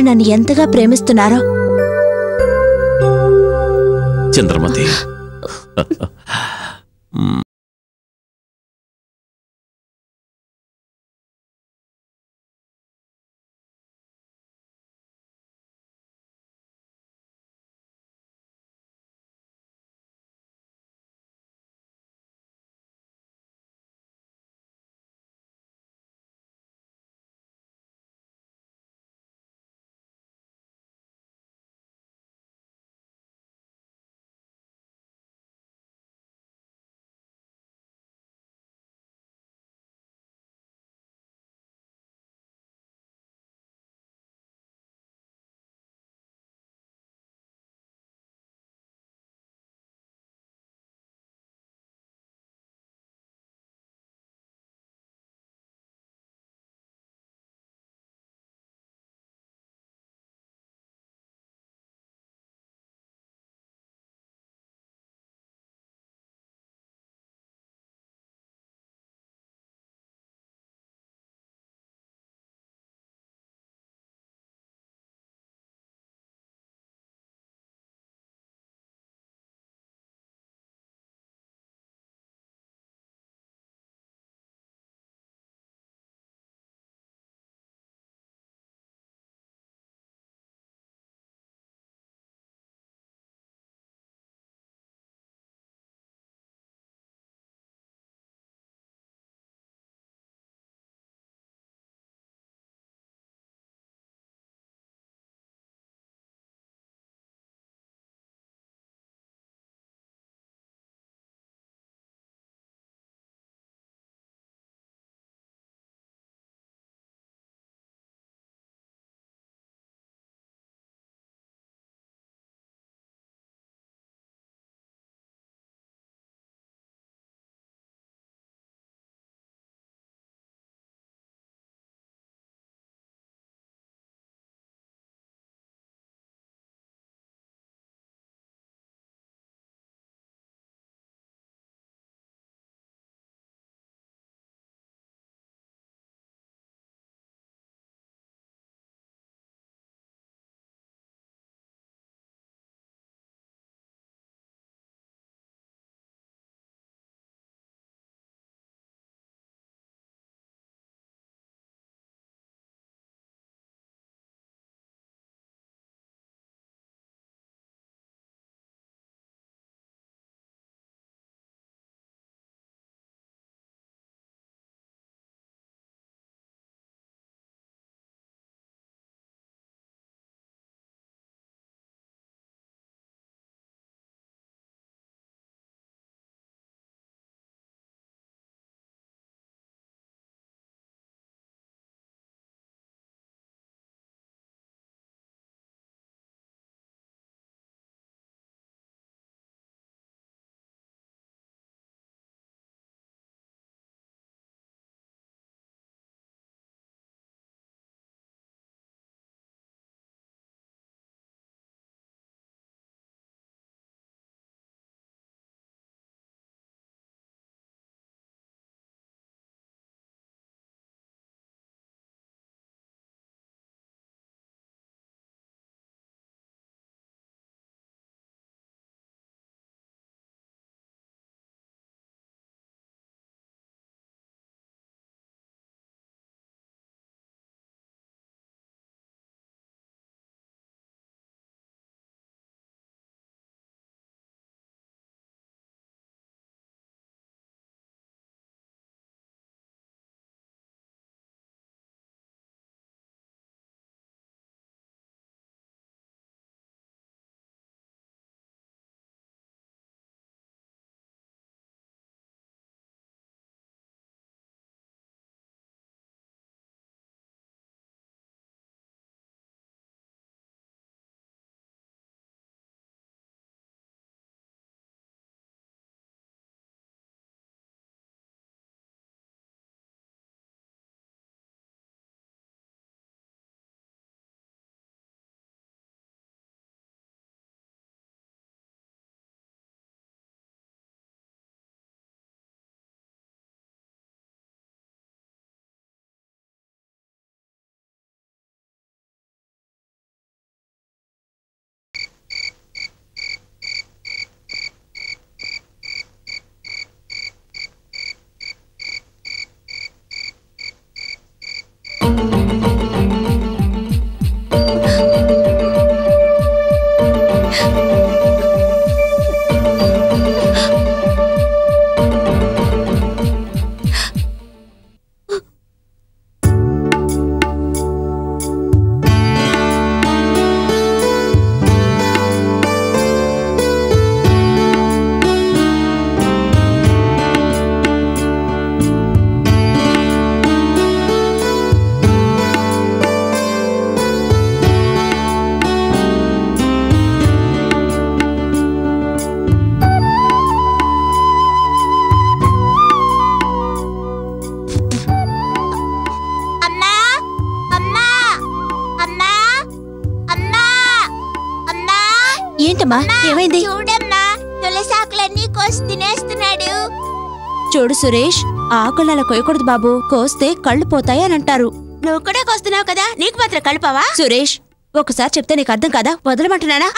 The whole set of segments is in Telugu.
మీరు నన్ను ఎంతగా ప్రేమిస్తున్నారో. చంద్రమతి. చూడు సురేష్ ఆకులు అలా కొయ్యకూడదు బాబు. కోస్తే కళ్ళు పోతాయి అని అంటారు. నువ్వు కూడా కోస్తున్నావు కదా? నీకు మాత్రం కలుపావా? సురేష్ ఒకసారి చెప్తే నీకు అర్థం కదా? వదలమంటున్నానా?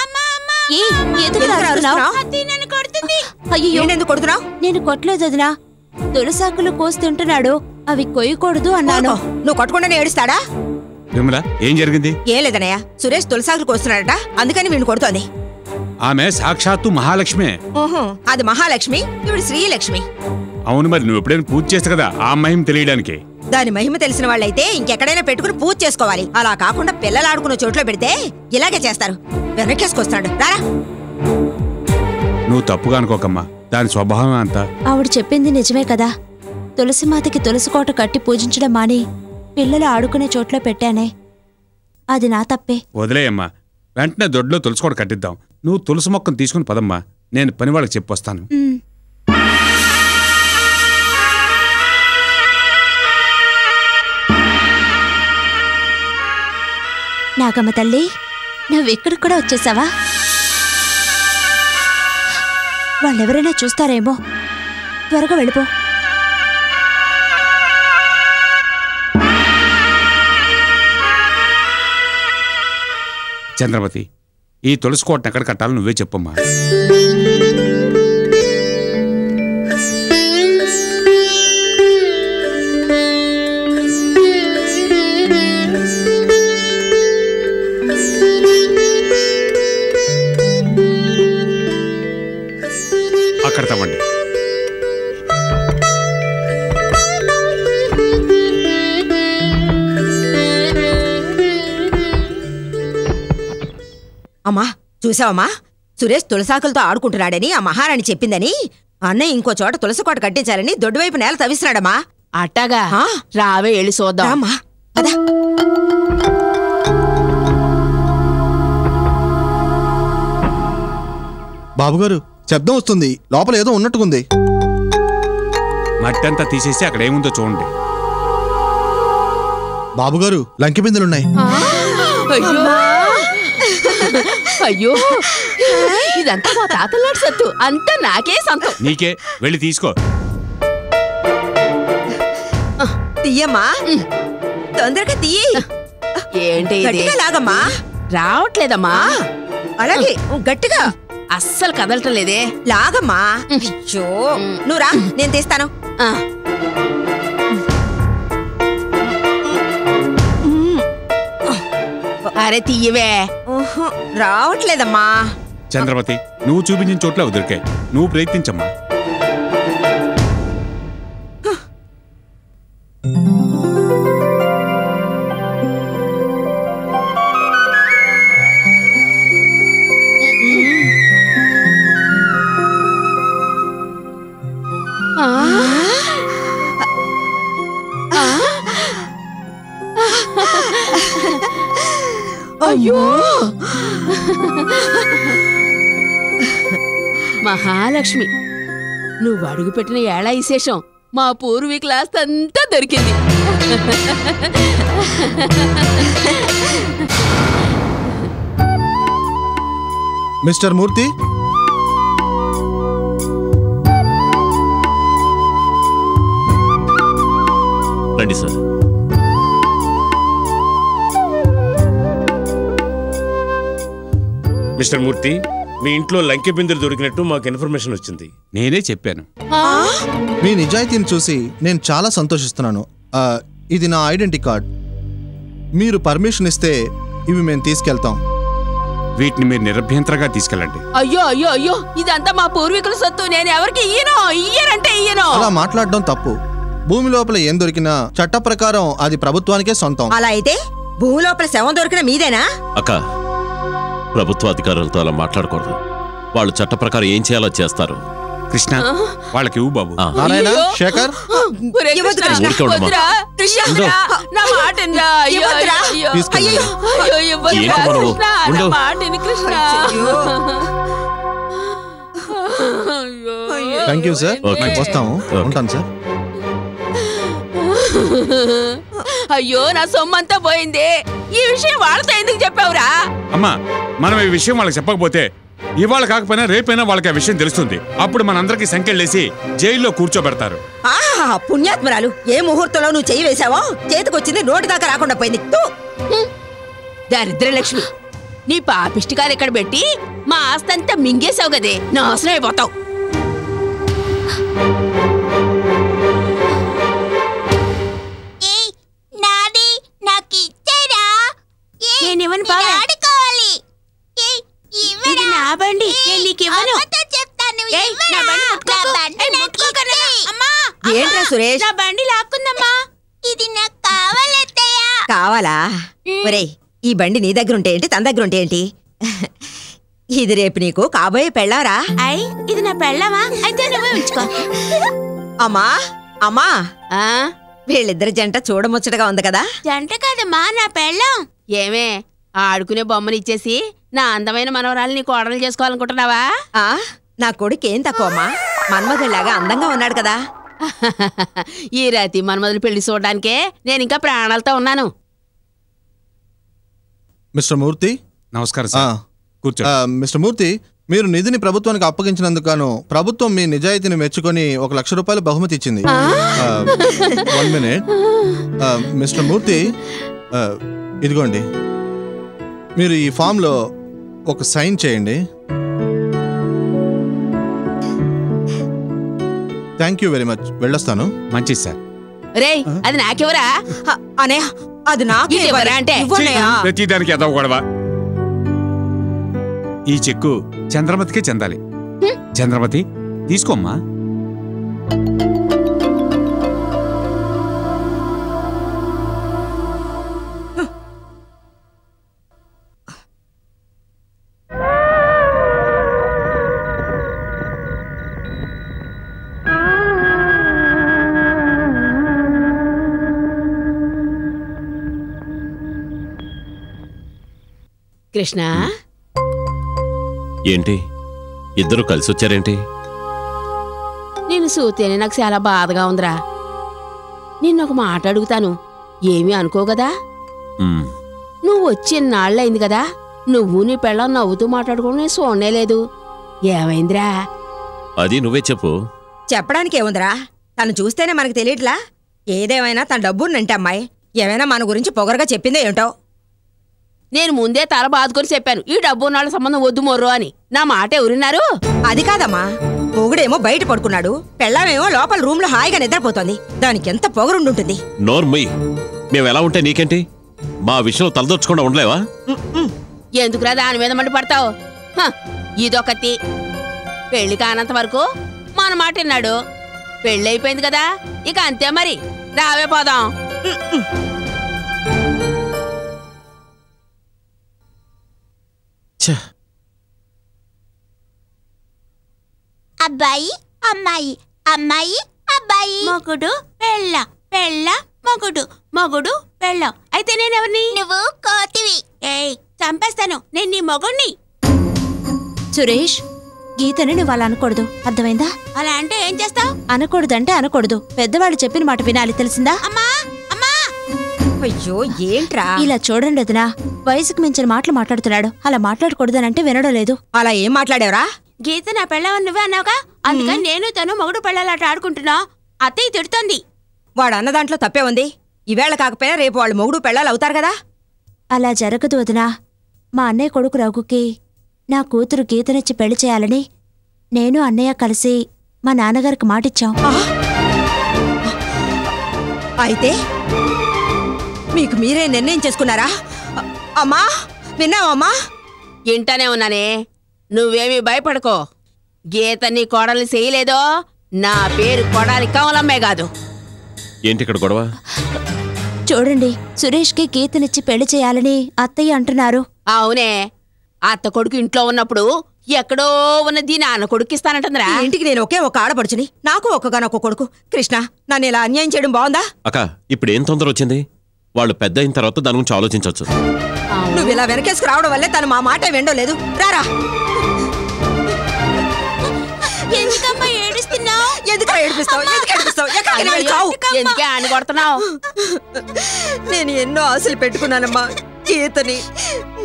నేను కొట్టలేదు వదినా. తులసాకులు కోసి తింటున్నాడు అవి కొయ్యకూడదు అన్నాను. నువ్వు కొట్టకుండానే ఏడుస్తాడా? విమల ఏం జరిగింది? ఏం లేదనయ్య సురేష్ తులసాకులు కోస్తున్నాడట. అందుకని వీడిని కొడుతోంది. ఆమె సాక్షాత్తు మహాలక్ష్మే. అది మహాలక్ష్మి ఇవిడు శ్రీలక్ష్మి. అవును మరి నువ్వు ఎప్పుడైనా పూజ చేస్తా కదా ఆ మహిమ తెలియడానికి? దాని మహిమ తెలిసిన వాళ్ళైతే ఇంకెక్కడైనా పెట్టుకుని పూజ చేసుకోవాలి. అలా కాకుండా పిల్లలు ఆడుకున్న చోట్లో పెడితే ఇలాగే చేస్తారు. వెనకేసుకొస్తాడు రారా. నువ్వు తప్పుగా అనుకోకమ్మా. దాని స్వభావం అంతా. ఆవిడ చెప్పింది నిజమే కదా. తులసిమాతకి తులసికోట కట్టి పూజించడం మాని పిల్లలు ఆడుకునే చోట్లో పెట్టానే. అది నా తప్పే. వదిలేయమ్మా. వెంటనే దొడ్లో తులసి కూడా కట్టిద్దాం. నువ్వు తులసి మొక్కను తీసుకుని పదమ్మా. నేను పని వాళ్ళకి చెప్పొస్తాను. ఉమ్. నాగమ్మ తల్లి నువ్వెక్కడికి కూడా వచ్చేసావా? వాళ్ళెవరైనా చూస్తారేమో. త్వరగా వెళ్ళిపో. చంద్రమతి ఈ తులసి కోటను ఎక్కడ కట్టాలో నువ్వే చెప్పమ్మా. చూసావమ్మా? సురేష్ తులసాకులతో ఆడుకుంటున్నాడని ఆ మహారాణి చెప్పిందని. అన్నయ్య ఇంకో చోట తులసి కోట కట్టించాలని దొడ్డువైపు నేల తవ్విస్తున్నాడమ్మా. అట్టగా? రావే వెళ్ళి చూద్దాం. అదా బాబుగారు శబ్దం వస్తుంది. లోపల ఏదో ఉన్నట్టుకుంది మట్టి అంతా తీసేసి అక్కడ ఏముందో చూడండి. బాబుగారు లంకి బిందెలున్నాయి. అయ్యో. ఇదంతా మా తాతలాంటి సత్తు. అంతా నాకే సంతం. నీకే వెళ్ళి తీసుకో. తీయమ్మా. తొందరగా తీయి. ఏంటి ఇది? గట్టిగా లాగమ్మా. రావట్లేదమ్మా. అలాగే గట్టిగా. అస్సలు కదలటం లేదే. లాగమ్మా. అయ్యో. నువ్వు రా నేను తీస్తాను. ఆ, అరే తీయవే రావట్లేదమ్మా. చంద్రమతి నువ్వు చూపించిన చోట్ల దొరికాయి నువ్వు ప్రయత్నించమ్మా. మహాలక్ష్మి. నువ్వు అడుగుపెట్టిన ఏళ విశేషం మా పూర్వీకుల ఆస్తి అంతా దొరికింది. మిస్టర్ మూర్తి? రండి సార్. మిస్టర్ మూర్తి మీ ఇంట్లో లంకె బిందెలు దొరికినట్టు మాకు ఇన్ఫర్మేషన్ వచ్చింది. నేనే చెప్పాను. మీ నిజాయితీని చూసి నేను చాలా సంతోషిస్తున్నాను. ఆ, ఇది నా ఐడెంటిటీ కార్డ్. మీరు పర్మిషన్ ఇస్తే ఇవి మేము తీసుకెళ్తాం. వీటిని మీరు నిరభ్యంతరంగా తీసుకెళ్ళండి. అయ్యో అయ్యో అయ్యో ఇదంతా మా పూర్వీకుల సొత్తు. నేను ఎవరికి ఇయ్యను? ఇయ్యనంటే ఇయ్యను. అలా మాట్లాడడం తప్పు. భూమి లోపల ఏం దొరికినా చట్ట ప్రకారం అది ప్రభుత్వానికే సొంతం. అలా అయితే భూమి లోపల శవం దొరికిన మీదేనా? అక్క ప్రభుత్వ అధికారులతో అలా మాట్లాడకూడదు. వాళ్ళు చట్ట ప్రకారం ఏం చేయాలో చేస్తారు. కృష్ణ వాళ్ళకి ఇవ్వు బాబు. Narayana. Shekhar. Thank you sir okay. వస్తాము. ఉంటాను సార్ అయ్యో నా సొమ్మంతా పోయింది. ఈ విషయం వాళ్ళతో ఎందుకు చెప్పావురా? అమ్మా మనం ఈ విషయం వాళ్ళకి చెప్పకపోతే ఇవాళ కాకపోయినా రేపైనా వాళ్ళకి ఆ విషయం తెలుస్తుంది. అప్పుడు మనందరికీ సంఖ్యలేసి జైల్లో కూర్చోబెడతారు. ఆహా పుణ్యాత్మరాలు ఏ ముహూర్తంలో నువ్వు చెయ్యి వేశావో? చేతికొచ్చింది నోటి దాకా రాకుండా పోయింది. దరిద్రలక్ష్మి నీ పాపిష్టికాలు ఇక్కడ పెట్టి మా ఆస్తంతా మింగేశావు గదే నాశనం అయిపోతావు. నాది నాకు ఇచ్చారా ఏయ్, నేనివ్వను నేను బావే. ఆడుకోవాలి ఏయ్, ఇవ్వరా? ఇది నా బండి. నేను నీకు ఇవ్వను. ఏంట్రా సురేష్? నా బండి లాక్కుందమ్మా. ఇది నాకు కావాలత్తయ్య. కావాలా? ఒరేయ్ ఈ బండి నీ దగ్గర ఉంటే ఏంటి? తన దగ్గర ఉంటే ఏంటి? ఇది రేపు నీకు కాబోయే పెళ్ళారా? అయ్ ఇది నా పెళ్ళామా? అయితే నువ్వే ఉంచుకో. అమ్మా అమ్మా. ఆ? వీళ్ళిద్దరి జంట చూడముచ్చటగా ఉంది కదా? జంట కాదమ్మా నా పెళ్ళాం. ఏమే ఆడుకునే బొమ్మని ఇచ్చేసి నా అందమైన మనవరాలు నీ కోడలు చేసుకోవాలనుకుంటున్నావా? ఆ నా కొడుకు ఏం తక్కువ అమ్మా? మన్మధుడిలాగా అందంగా ఉన్నాడు కదా. ఈ రాతి మన్మధులు పెళ్ళి చూడడానికే నేను ఇంకా ప్రాణాలతో ఉన్నాను. మిస్టర్ మూర్తి నమస్కారం ఆ, సార్ కూర్చో ఆ, మిస్టర్ మూర్తి మీరు నిధిని ప్రభుత్వానికి అప్పగించినందుకు గాను ప్రభుత్వం మీ నిజాయితీని మెచ్చుకొని ఒక లక్ష రూపాయలు బహుమతి ఇచ్చింది. One minute. మిస్టర్ మూర్తి ఆ, ఇదిగోండి. మీరు ఈ ఫామ్లో ఒక సైన్ చేయండి. థ్యాంక్ యూ వెరీ మచ్ వెళ్ళొస్తాను. మంచిది సార్. రేయ్ అది నాకెవరా? అనయ్య అది నాకు ఎవరా అంటే? ప్రతిదానికి ఎదవ గొడవ. ఈ చెక్కు చంద్రమతికే చెందాలి. చంద్రమతి తీసుకోమ్మా. కృష్ణ? ఏంటి? ఇద్దరు కలిసి వచ్చారేంటి నేను చూతేనే నాకు చాలా బాధగా ఉందిరా. నిన్న ఒక మాట అడుగుతాను. ఏమీ అనుకోగదా మ్, నువ్వు వచ్చి నాళ్ళయింది కదా? నువ్వు నీ పెళ్ళం నవ్వుతూ మాట్లాడుకోవడం నేను చూడనే లేదు. ఏమైందిరా? అది నువ్వే చెప్పు. చెప్పడానికి ఏముందిరా తను చూస్తేనే మనకు తెలియట్లా. ఏదేమైనా తన డబ్బున్నంటే అమ్మాయి. ఏమైనా మన గురించి పొగరగా చెప్పిందో ఏమిటో నేను ముందే తల బాదుకొని చెప్పాను ఈ డబ్బు ఉన్నాళ్ళ సంబంధం వద్దు మొర్రో అని. నా మాట ఎవరున్నారు? అది కాదమ్మా. మొగుడేమో బయట పడుకున్నాడు. పెళ్ళామేమో లోపల రూమ్లో హాయిగా నిద్రపోతోంది. దానికి ఎంత పొగరుండుంటుంది. నోర్మయ్యి మేము ఎలా ఉంటే నీకేంటి? మా విషయంలో తలదొచ్చకుండా ఉండలేవా? ఎందుకురా దాని మీద మండి పడతావు? ఇదొకటి. పెళ్ళి కానంత వరకు మన మాట విన్నాడు. పెళ్ళి అయిపోయింది కదా ఇక అంతే మరి. రావే పోదాం. అబ్బాయి అమ్మాయి అమ్మాయి అబ్బాయి. మొగుడు పెళ్ళ పెళ్ళ మొగుడు మొగుడు పెళ్ళం. అయితే నేనెవరిని? నువ్వు కోతివి. ఏయ్ చంపేస్తాను. నేను నీ మొగుణ్ణి. సురేష్ గీతని నువ్వు అలా అనకూడదు. అర్థమైందా? అలా అంటే ఏం చేస్తావు? అనకూడదంటే అనకూడదు. పెద్దవాళ్ళు చెప్పిన మాట వినాలి. తెలిసిందా? అమ్మా అమ్మా! అయ్యో ఏంట్రా? ఇలా చూడండి వదినా వయసుకు మించిన మాటలు మాట్లాడుతున్నాడు. అలా మాట్లాడకూడదనంటే వినడం లేదు. అలా ఏం మాట్లాడావురా? గీత నా పెళ్ళమని నువ్వే అన్నావుగా? అందుకని నేను తను మొగుడు పెళ్ళాలాట ఆడుకుంటున్నా. అత్తయ్య తిడుతోంది. వాడు అన్న దాంట్లో తప్పే ఉంది. ఈవేళ కాకపోయినా రేపు వాళ్ళు మొగుడు పెళ్ళాలు అవుతారు కదా? అలా జరగదు వదినా. మా అన్నయ్య కొడుకు రఘుకి నా కూతురు గీతనిచ్చి పెళ్ళి చేయాలని నేను అన్నయ్య కలిసి మా నాన్నగారికి మాటిచ్చాం. అయితే? మీకు మీరే నిర్ణయం చేసుకున్నారా? అమ్మా విన్నావమ్మా ఇంటనే ఉన్నానే. నువ్వేమీ భయపడకో. గీత నీ కోడల్ని చేయలేదో నా పేరు కొడాలి కమలమ్మే కాదు. ఏంటి ఇక్కడ గొడవ? చూడండి సురేష్కి గీతనిచ్చి పెళ్ళి చేయాలని అత్తయ్య అంటున్నారు. అవునే. అత్త కొడుకు ఇంట్లో ఉన్నప్పుడు ఎక్కడో ఉన్న దీని అన్న కొడుకు ఇస్తానంటుందిరా ఈ ఇంటికి నేను ఒకే ఒక ఆడపడుచుని నాకు ఒక్కగానొక్క కొడుకు. కృష్ణ నన్ను ఇలా అన్యాయం చేయడం బాగుందా? అక్క ఇప్పుడు ఏం తొందర వచ్చింది వాళ్ళు పెద్ద అయిన తర్వాత దాని గురించి ఆలోచించవచ్చు. నువ్వు ఇలా వెనకేసుకు రావడం వల్లే తను మా మాట విండలేదు రారా. ఎందుకమ్మా ఏడుస్తున్నావు? ఎందుకు ఏడిపిస్తావు? ఎందుకు ఏడిపిస్తావు? ఎక్కడికి వెళ్ళి చావు ఎందుకే ఆని కొడుతున్నావు? నేను ఎన్నో ఆశలు పెట్టుకున్నానమ్మా. గీతని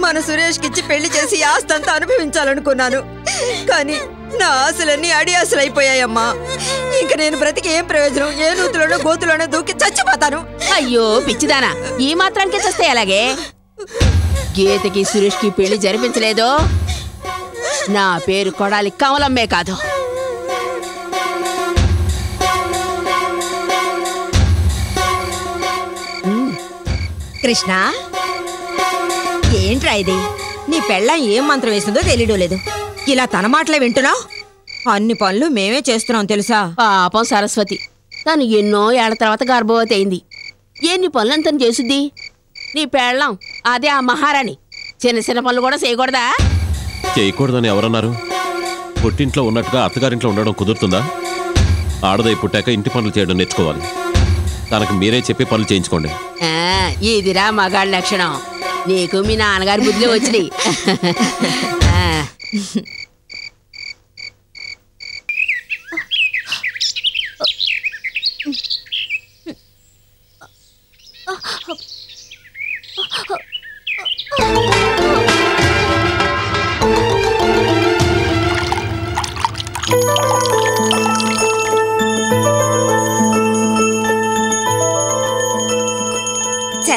మన సురేష్కి ఇచ్చి పెళ్ళి చేసి ఆస్తంతా అనుభవించాలనుకున్నాను. కానీ నా ఆశలన్నీ అడి ఆశలు అయిపోయాయమ్మా ఇంక నేను బ్రతికి ఏం ప్రయోజనం? ఏ నూతులోనో గోతులోనో దూకి చచ్చిపోతాను. అయ్యో పిచ్చిదానా. ఈ మాత్రానికే చస్తే ఎలాగే? గీతకి సురేష్కి పెళ్ళి జరిపించలేదో? నా పేరు కొడాలి కమలమ్మే కాదు. కృష్ణ? ఏంట్రా ఇది? నీ పెళ్ళం ఏం మంత్రం వేసిందో తెలియడం లేదు. ఇలా తన మాటలే వింటున్నావు? అన్ని పనులు మేమే చేస్తున్నాం తెలుసా? పాపం సరస్వతి. తను ఎన్నో ఏళ్ళ తర్వాత గర్భవతి అయింది. ఎన్ని పనులు తను చేసుద్ది? నీ పెళ్ళం అదే ఆ మహారాణి. చిన్న చిన్న పనులు కూడా చేయకూడదా? చేయకూడదని ఎవరన్నారు? పుట్టింట్లో ఉన్నట్టుగా అత్తగారింట్లో ఉండడం కుదురుతుందా? ఆడదై పుట్టాక ఇంటి పనులు చేయడం నేర్చుకోవాలి. తనకు మీరే చెప్పి పనులు చేయించుకోండి. ఆ, ఇదిరా మగాళ్ళ లక్షణం. నీకు మీ నాన్నగారి బుద్ధులు వచ్చినాయి. ఆ,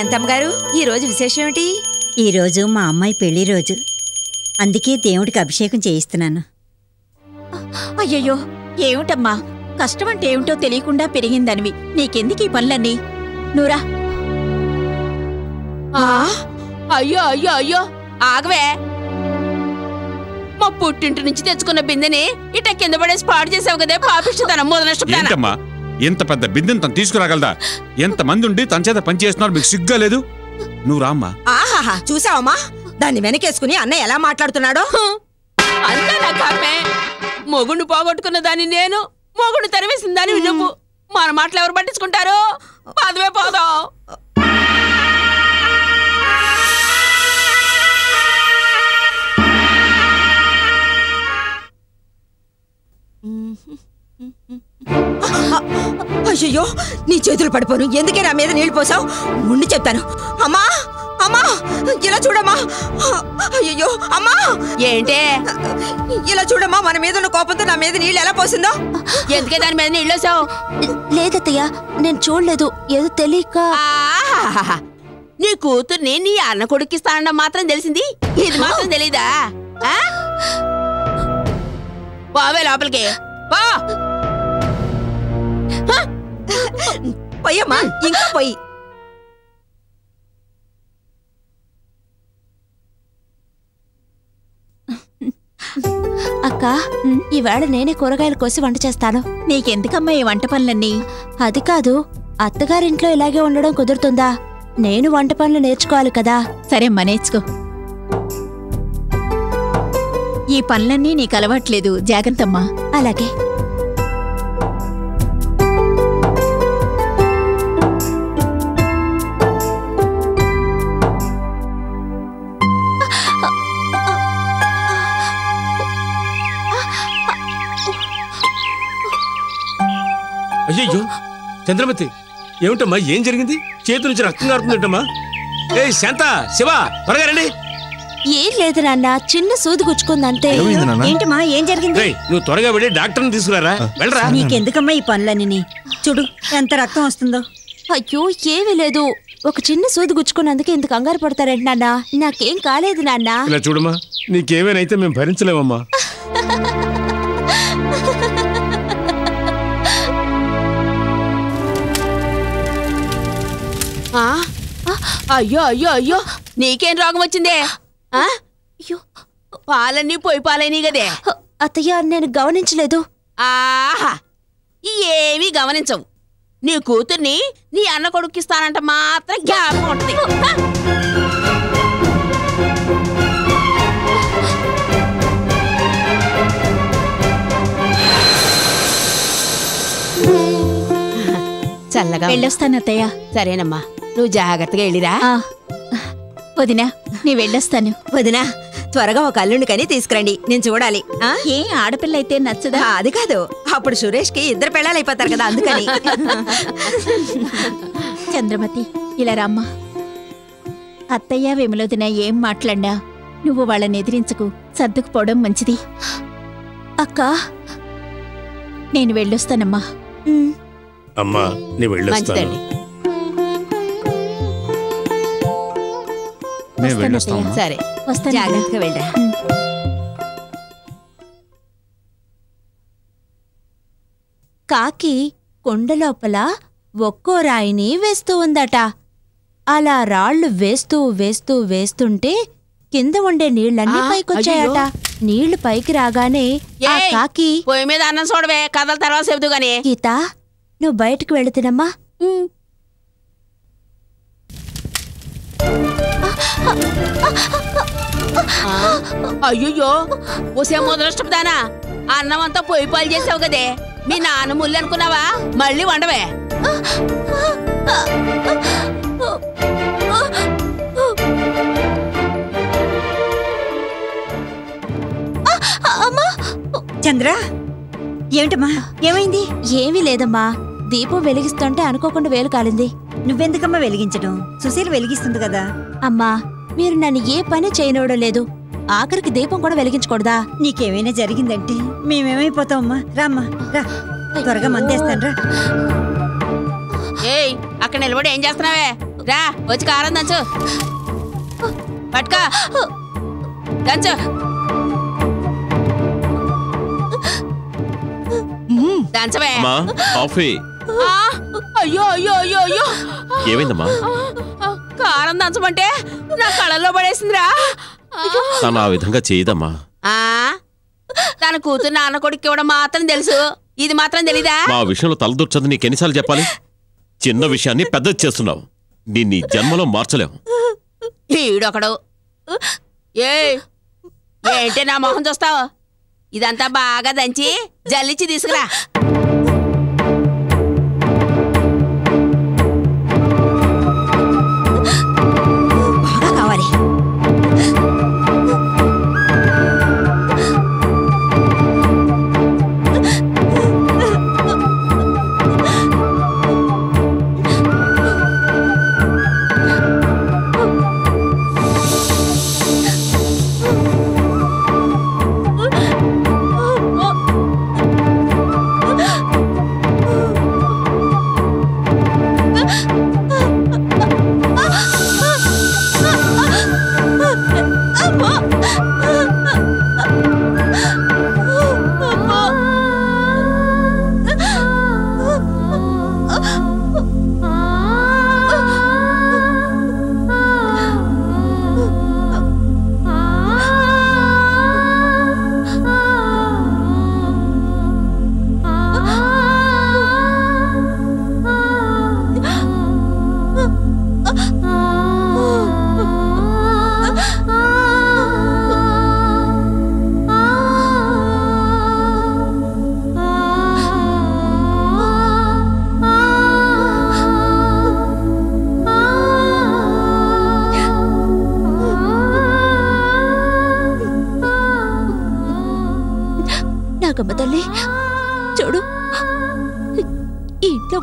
శాంతమ్మ గారు ఈ రోజు విశేషం ఏమిటి? ఈరోజు మా అమ్మాయి పెళ్ళి రోజు. అందుకే దేవుడికి అభిషేకం చేయిస్తున్నాను. అయ్యయ్యో ఏమిటమ్మా? కష్టమంటే ఏమిటో తెలియకుండా పెరిగిందనివి. నీకెందుకు ఈ పనులన్నీ? నూరా ఆ, అయ్యో అయ్యో అయ్యో ఆగవే. మా పుట్టింటి నుంచి తెచ్చుకున్న బిందెని ఇట కింద పడేసి పాడు చేసావు కదే పాపిస్తుందన్న మూల ఎంత పెద్ద బిందెని తను తీసుకురాగలదా? ఎంత మంది ఉండి తన చేత పని చేస్తున్నారు మీకు సిగ్గా లేదు? నువ్వు రామ్మా. ఆహాహా చూసావమ్మా? దాన్ని వెనకేసుకుని అన్నయ్య ఎలా మాట్లాడుతున్నాడో? అంతా నా కర్మే మొగుడు పోగొట్టుకున్న దాన్ని నేను మొగుడు తరివేసిన దాన్ని నువ్వు మన మాటలు ఎవరు పట్టించుకుంటారు? పదవే పోదాం. అయ్యో నీ చేతులు పడిపోను. ఎందుకే నా మీద నీళ్ళు పోసావు? ఉండి చెప్తాను. అమ్మా అమ్మా ఇలా చూడమ్మా. అయ్యో అమ్మా. ఏంటే? ఇలా చూడమ్మా మన మీద ఉన్న కోపంతో నా మీద నీళ్ళు ఎలా పోసిందో? ఎందుకే దాని మీద నీళ్ళేసావు లేదత్తయ్య నేను చూడలేదు. ఏదో తెలియక. నీ కూతుర్ని నీ అన్న కొడుకిస్తానడం మాత్రం తెలిసింది? ఇది మాత్రం తెలీదా? పోవే లోపలికి. పో. పోయమ్మా ఇంకా పోయి. అక్క ఈవేళ నేనే కూరగాయలు కోసి వంట చేస్తాను. నీకెందుకమ్మా ఈ వంట పనులన్నీ? అది కాదు అత్తగారింట్లో ఇలాగే ఉండడం కుదురుతుందా? నేను వంట పనులు నేర్చుకోవాలి కదా. సరే అమ్మా నేర్చుకో. ఈ పనులన్నీ నీకు అలవాట్లేదు. జాగ్రత్తమ్మా. అలాగే. అయ్యయ్యో చంద్రమతి ఏమిటమ్మా ఏం జరిగింది? చేతి నుంచి రక్తం కారుతుందటమ్మా ఏ శాంత శివ త్వరగా రండి. ఏం లేదు నాన్న చిన్న సూది ఏమైంది నాన్న? ఏంటమ్మా ఏం జరిగింది? నువ్వు త్వరగా వెళ్ళి డాక్టర్ని తీసుకురారా? వెళ్ళరా? నీకెందుకమ్మా ఈ పనులన్నీ? చూడు ఎంత రక్తం వస్తుందో. అయ్యో ఏమీ లేదు. ఒక చిన్న సూది గుచ్చుకున్నందుకు ఇంత కంగారు పడతారేంటి నాన్న. నాకేం కాలేదు నాన్న. ఇలా చూడమ్మా నీకేమైనా మేము భరించలేమమ్మా. అయ్యో అయ్యో అయ్యో. నీకేం రోగం వచ్చిందే? ఆ? అయ్యో. పాలన్నీ పోయి పాలైనవి కదే. అత్తయ్య నేను గమనించలేదు. ఆహా. ఏమీ గమనించవు. నీ కూతుర్ని నీ అన్న కొడుకిస్తానంట మాత్రం జ్ఞాపకం ఉంటుంది? చల్లగా. వెళ్ళొస్తాను అత్తయ్య. సరేనమ్మా. నువ్వు జాగ్రత్తగా వెళ్ళిరా. వదినా నీ వెళ్ళొస్తాను. వదినా త్వరగా ఒక అల్లుండి కని తీసుకురండి. నేను చూడాలి. ఆ? ఏ ఆడపిల్ల అయితే నచ్చదా అది కాదు. అప్పుడు సురేష్కి ఇద్దరు పెళ్ళాలు అయిపోతారు కదా అందుకని. చంద్రమతి ఇలా రామ్మా. అత్తయ్య విమలోదిన ఏం మాట్లాడినా నువ్వు వాళ్ళని ఎదిరించకు. సర్దుకుపోవడం మంచిది. అక్క నేను వెళ్ళొస్తానమ్మా. అమ్మా నీ వెళ్ళొస్తాను. మేము వెళ్ళొస్తామమ్మా సరే. వస్తాను జాగ్రత్తగా వెళ్ళరా. కాకి కొండ లోపల ఒక్కో రాయిని వేస్తూ ఉందట. అలా రాళ్ళు వేస్తూ వేస్తూ వేస్తుంటే కింద ఉండే నీళ్ళన్నీ ఆ, పైకొచ్చాయట. నీళ్ళు పైకి రాగానే ఆ కాకి పొయ్యి మీద అన్నం చూడవే కథల తర్వాత చెబుతూ గానీ గీత నువ్వు బయటకు వెళుతున్నమ్మా అయ్యో ఒసే ముదరష్టపు దానా అన్నం అంతా పొయ్యి పాలు చేసావు కదే. మీ నాన్న ముళ్ళు అనుకున్నావా? మళ్ళీ వండవే. చంద్ర ఏమిటమ్మా? ఏమైంది? ఏమీ లేదమ్మా. దీపం వెలిగిస్తుంటే అనుకోకుండా వేలు కాలింది. నువ్వెందుకమ్మా వెలిగించడం? సుశీల వెలిగిస్తుంది కదా. అమ్మా మీరు నన్ను ఏ పని చేయనవడం లేదు. ఆఖరికి దీపం కూడా వెలిగించకూడదా? నీకేమైనా జరిగిందంటే మేమేమైపోతామమ్మా రామ్మా రా. త్వరగా మందేస్తాను రా. ఏయ్ అక్కడ నిలబడి ఏం చేస్తున్నావే? రా వచ్చి కారం దంచు. పట్టుకో. దంచు. దంచవే. అమ్మా కాఫీ అయ్యో అయ్యో అయ్యో అయ్యో. ఏమైందమ్మా? కారం దంచమంటే నా కళ్ళల్లో పడేసిందిరా. తను ఆ విధంగా చేయదమ్మా. ఆ? తన కూతురు నాన్న కొడుకు ఇవ్వడం మాత్రం తెలుసు. ఇది మాత్రం తెలీదా? మా విషయంలో తలదూర్చదు నీకెన్నిసార్లు చెప్పాలి? చిన్న విషయాన్ని పెద్దది చేస్తున్నావు. నిన్ను జన్మలో మార్చలేవు ఈడొకడు. ఏయ్ ఏంటి నా మొహం చూస్తావు? ఇదంతా బాగా దంచి జల్లిచ్చి తీసుకురా.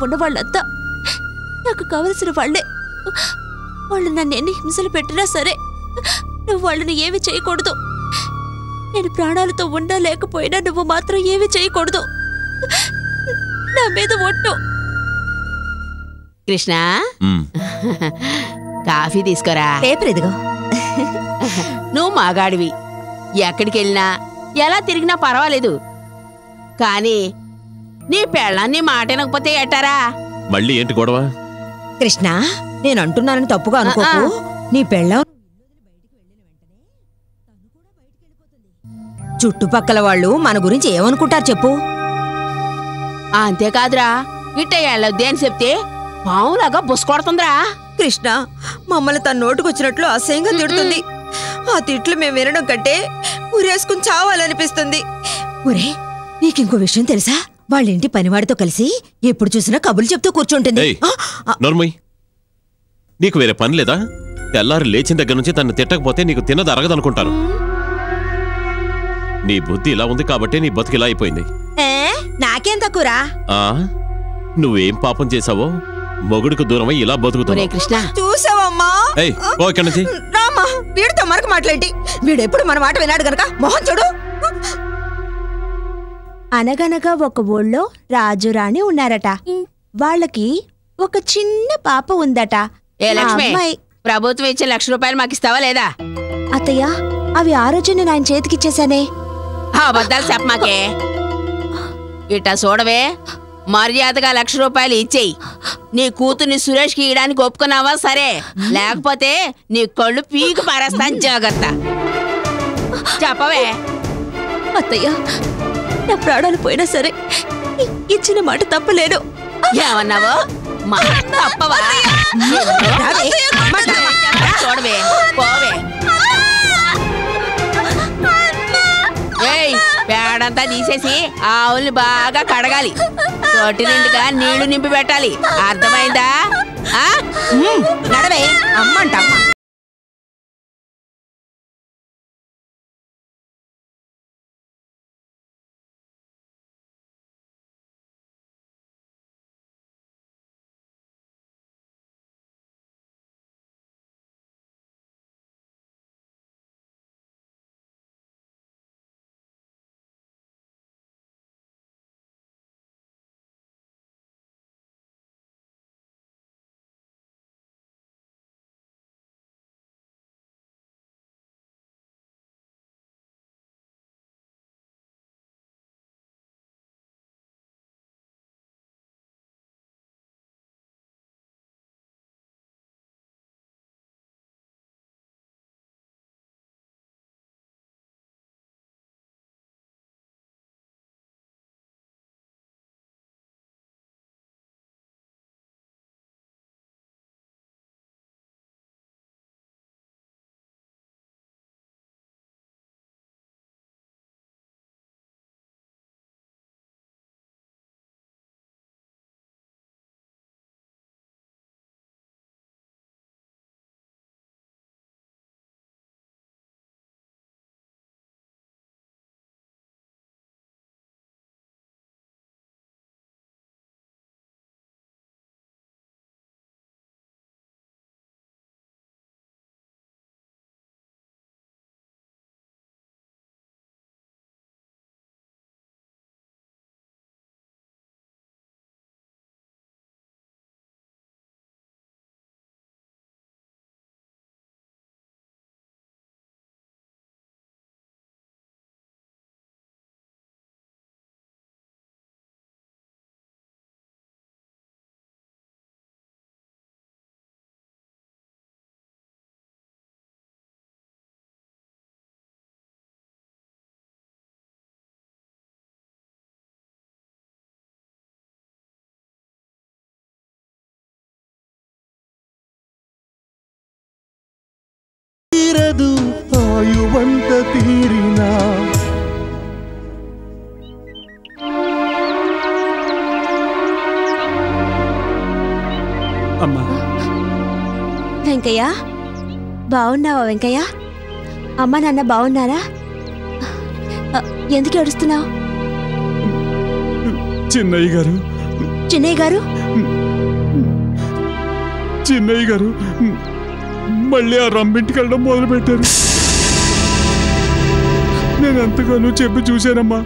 ఉన్న వాళ్ళంతా నాకు కావలసిన వాళ్ళే. వాళ్ళు నన్ను ఎన్ని హింసలు పెట్టినా సరే నువ్వు వాళ్ళని ఏమి చేయకూడదు. నేను ప్రాణాలతో ఉన్నా లేకపోయినా నువ్వు మాత్రం ఏమి చేయకూడదు. నా మీద ఒట్టు. కృష్ణ? కాఫీ తీసుకోరా? పేపర్ ఎదుగో నువ్వు మాగాడివి. ఎక్కడికి వెళ్ళినా ఎలా తిరిగినా పర్వాలేదు. కానీ నీ పెళ్ళాన్ని మాట వినకపోతే ఎట్టారా? మళ్ళీ ఏంటి గొడవ? కృష్ణ నేను అంటున్నానని తప్పుగా అనుకోకు. నీ పెళ్ళం చుట్టుపక్కల వాళ్ళు మన గురించి ఏమనుకుంటారు చెప్పు. అంతేకాదురా. ఇట్ట వెళ్ళొద్ది అని చెప్తే పావులాగా బుసకొడుతుందిరా కృష్ణ మమ్మల్ని తన నోటుకొచ్చినట్లు అసహ్యంగా తిడుతుంది. ఆ తిట్లు మేము వినడం కంటే ఉరేసుకుని చావాలనిపిస్తుంది. ఒరే నీకింకో విషయం తెలుసా? వాళ్ళ ఇంటి పనివాడితో కలిసి ఎప్పుడు చూసినా కబుర్లు చెప్తూ కూర్చుంటుంది? నోర్మయ్. నీకు వేరే పని లేదా? తెల్లారి లేచిన దగ్గర నుంచి తను తిట్టకపోతే నీకు తిన్నది అరగదనుకుంటాను. నీ బుద్ధి ఇలా ఉంది కాబట్టి నీ బతుకు ఇలా అయిపోయింది. ఏ, నాకేం తక్కువరా? ఆ నువ్వేం పాపం చేశావో? మొగుడికి దూరమై ఇలా బతుకుతున్నావు. కృష్ణ. చూసావమ్మా? ఏయ్ ఓ ఇక్కడి నుంచి. రామ్మా వీడితో మరక మాట్లాడి వీడెప్పుడు మన మాట వినాడు గనక? మొహం చూడు. అనగనగా ఒక ఊళ్ళో రాజు రాణి ఉన్నారట. వాళ్ళకి ఒక చిన్న పాప ఉందట. ప్రభుత్వం ఇచ్చే లక్ష రూపాయలు మాకు ఇస్తావా లేదా? అత్తయ్య అవి ఆ రోజు నేను ఆయన చేతికిచ్చేశానే. ఆ అబద్ధాలు చెప్పమాకే. ఇట్టా చూడవే మర్యాదగా లక్ష రూపాయలు ఇచ్చేయి. నీ కూతుర్ని సురేష్కి ఇయడానికి ఒప్పుకున్నావా? సరే. లేకపోతే నీ కళ్ళు పీకు పారేస్తాను జాగ్రత్త. చెప్పవే. అత్తయ్య నా ప్రాణాలు పోయినా సరే ఇచ్చిన మాట తప్పలేను ఏమన్నావు? మా తప్పవా? చూడవే పోవే. ఏయ్ పేడంతా తీసేసి ఆవుల్ని బాగా కడగాలి. తోటి నిండుగా నీళ్ళు నింపి పెట్టాలి. అర్థమైందా? నడవే. అమ్మంట ఆయువంత తీరినా. అమ్మా. వెంకయ్య బాగున్నావా వెంకయ్య? అమ్మ నాన్న బాగున్నారా ఎందుకు ఏడుస్తున్నావు? చిన్నయ్య గారు. చిన్నయ్య గారు? చిన్నయ్య గారు మళ్ళీ ఆ రంబింటికి వెళ్ళడం మొదలు పెట్టారు నేను ఎంతగానో చెప్పి చూశానమ్మా.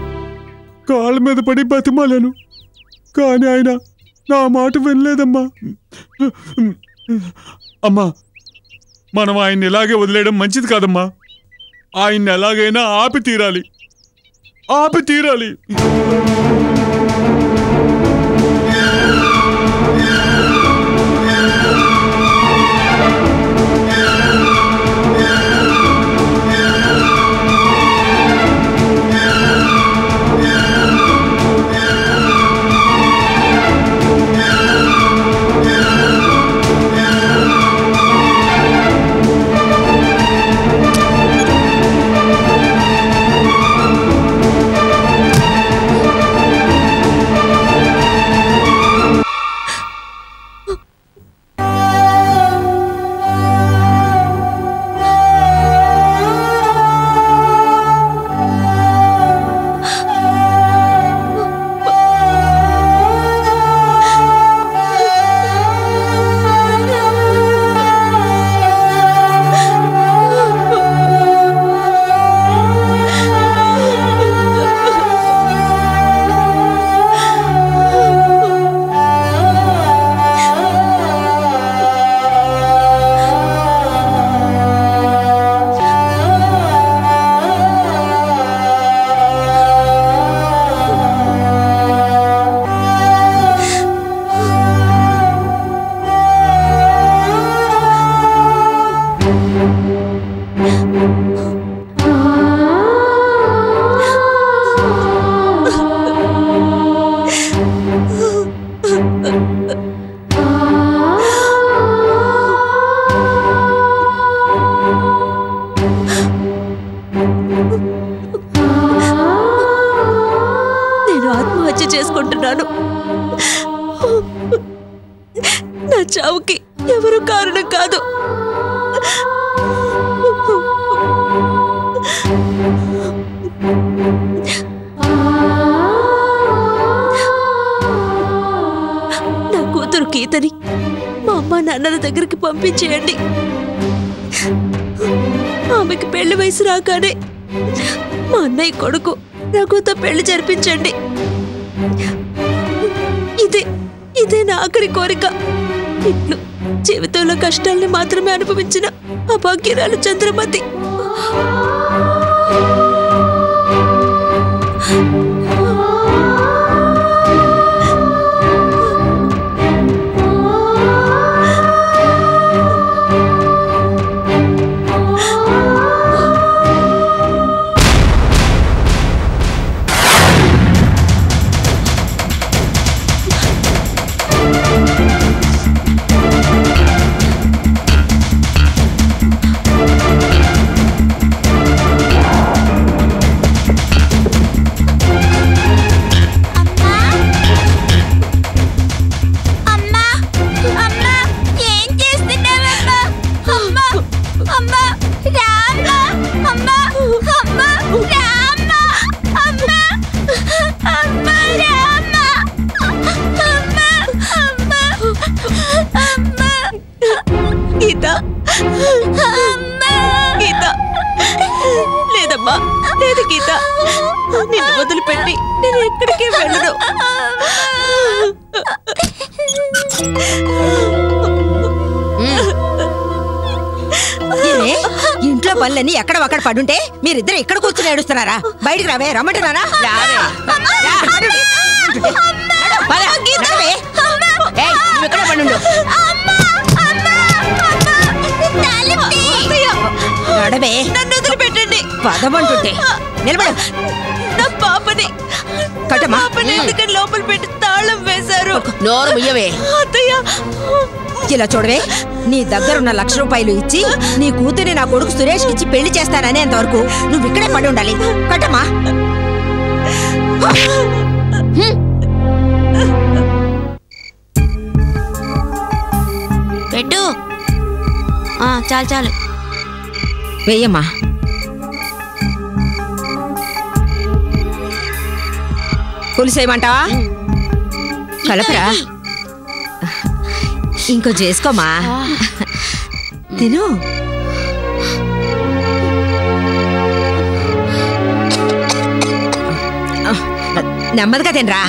కాళ్ళ మీద పడి బతిమాలను. కానీ ఆయన నా మాట వినలేదమ్మా. అమ్మా మనం ఆయన్ని ఇలాగే వదిలేయడం మంచిది కాదమ్మా. ఆయన్ని ఎలాగైనా ఆపి తీరాలి ఆపి తీరాలి పెళ్ళి జరిపించండి. ఇదే ఇదే నా ఆఖరి కోరిక. ఇట్లు జీవితంలో కష్టాల్ని మాత్రమే అనుభవించిన అభాగ్యరాలు చంద్రమతి. నిన్ను వదిలిపెట్టి నేను ఎక్కడికి వెళ్ళను? ఇంట్లో పనులన్నీ ఎక్కడ అక్కడ పడుంటే మీరిద్దరు ఇక్కడ కూర్చుని ఏడుస్తున్నారా? బయటికి రావే రమ్మంటున్నారా ఇక్కడే పడుండు. నడవే. నన్ను వదిలిపెట్టండి. పదమంటుంటే. నిలబడు. పాపని. పాపని ఎందుకని లోపల పెట్టి తాళం వేశారు? నోరు ముయ్యవే. అత్తయ్య. ఇలా చూడవే నీ దగ్గరున్న లక్ష రూపాయలు ఇచ్చి నీ కూతురి నా కొడుకు సురేష్ ఇచ్చి పెళ్ళి చేస్తాననేంత వరకు నువ్వు ఇక్కడే పడి ఉండాలి. కట్టమ్మా. పెట్టు. ఆ, చాలు చాలు. వెయ్యమ్మా పులిసేయమంటావా కలపరా. ఇంకో చేసుకోమా? తిను. నెమ్మదిగా తినరా.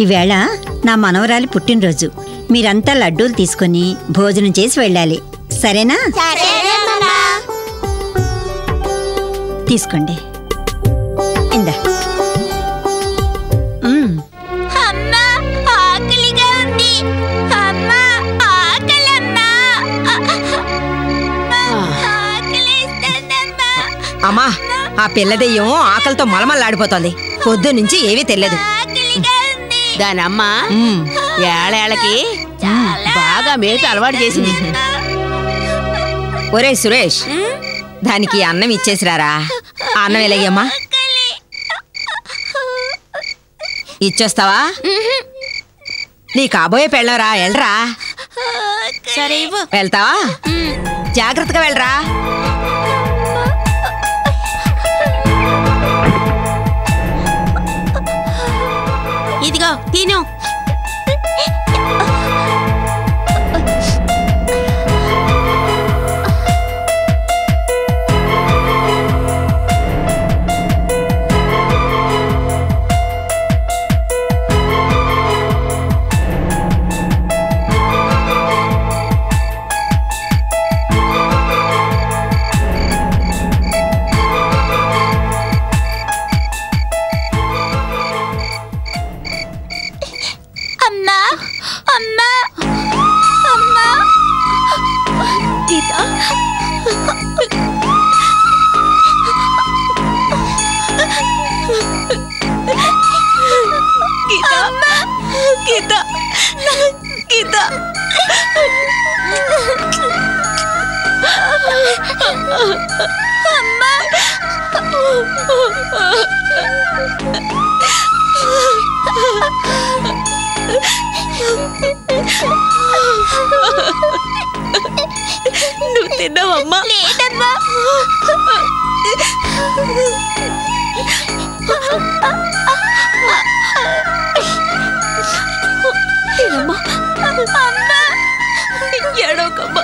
ఈవేళ నా మనవరాలి పుట్టినరోజు. మీరంతా లడ్డూలు తీసుకొని భోజనం చేసి వెళ్ళాలి. సరేనా? తీసుకోండి. ఇందా. అమ్మా ఆ. పిల్లదెయ్యం ఆకలితో మలమల్లాడిపోతోంది. పొద్దు నుంచి ఏమీ తెలియదు. ఆకలిగా ఉంది. దాని అమ్మ ఏళ్ళేళ్ళకి బాగా మేపి అలవాటు చేసింది. ఒరే సురేష్ దానికి అన్నం ఇచ్చేసిరారా? అన్నం ఎలాగమ్మా ఇచ్చేస్తావా? నీ కాబోయే పెళ్ళవరా వెళ్ళరా? సరే వెళ్తావా? జాగ్రత్తగా వెళ్ళరా. ఇదిగో తిను.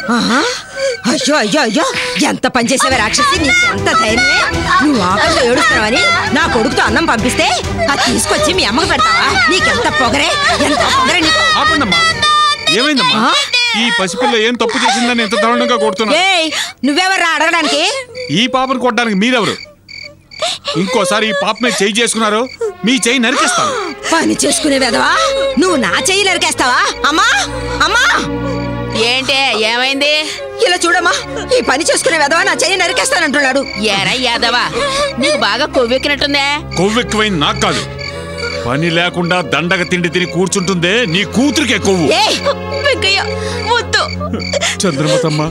అయ్యో అయ్యో అయ్యో. ఎంత పనిచేసావే రాక్షసి? నీకు ఎంత ధైర్యమే? నువ్వు ఆకలితో ఏడుస్తున్నావని నా కొడుకుతో అన్నం పంపిస్తే అది తీసుకొచ్చి మీ అమ్మకు పెడతావా? నీకెంత పొగరే? ఎంత పొగరే నీకు? ఆపండమ్మా. ఏమైందమ్మా? ఈ పసిపిల్ల ఏం తప్పు చేసిందని ఎంత దారుణంగా కొడుతున్నా ఏయ్ నువ్వెవర్రా అడగడానికి? ఈ పాపను కొట్టడానికి మీరెవరు? ఇంకోసారి ఈ పాప మీద చేయి చేసుకున్నారు మీ చేయి నరికేస్తాను. పని చేసుకునే వెదవా నువ్వు నా చెయ్యి నరికేస్తావా? అమ్మా! అమ్మా! ఏంటే ఏమైంది? ఇలా చూడమ్మా ఈ పని చేసుకునే వెదవా నా చెయ్యి నరికేస్తానంటున్నాడు. ఎరా యాదవా నీకు బాగా కొవ్వెక్కినట్టుందే? కొవ్వెక్కువైంది నాకు కాదు. పని లేకుండా దండగ తిండి తిని కూర్చుంటుందే నీ కూతురికే కొవ్వు. చంద్రమతమ్మ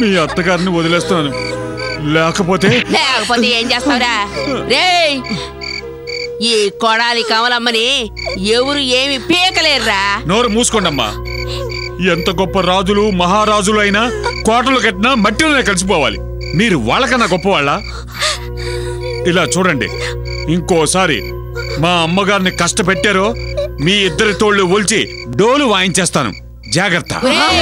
మీ అత్తగారిని వదిలేస్తున్నాను. లేకపోతే లేకపోతే ఏం చేస్తావురా? రేయ్ ఈ కొడాలి కమలమ్మని ఎవరు ఏమి పీకలేరురా? నోరు మూసుకోండమ్మా. ఎంత గొప్ప రాజులు మహారాజులు అయినా కోటలు కట్టినా మట్టిలోనే కలిసిపోవాలి మీరు వాళ్ళకన్నా గొప్పవాళ్ళ ఇలా చూడండి ఇంకోసారి మా అమ్మగారిని కష్టపెట్టారో మీ ఇద్దరి తోళ్ళు ఒలిచి డోలు వాయించేస్తాను జాగ్రత్త రేయ్,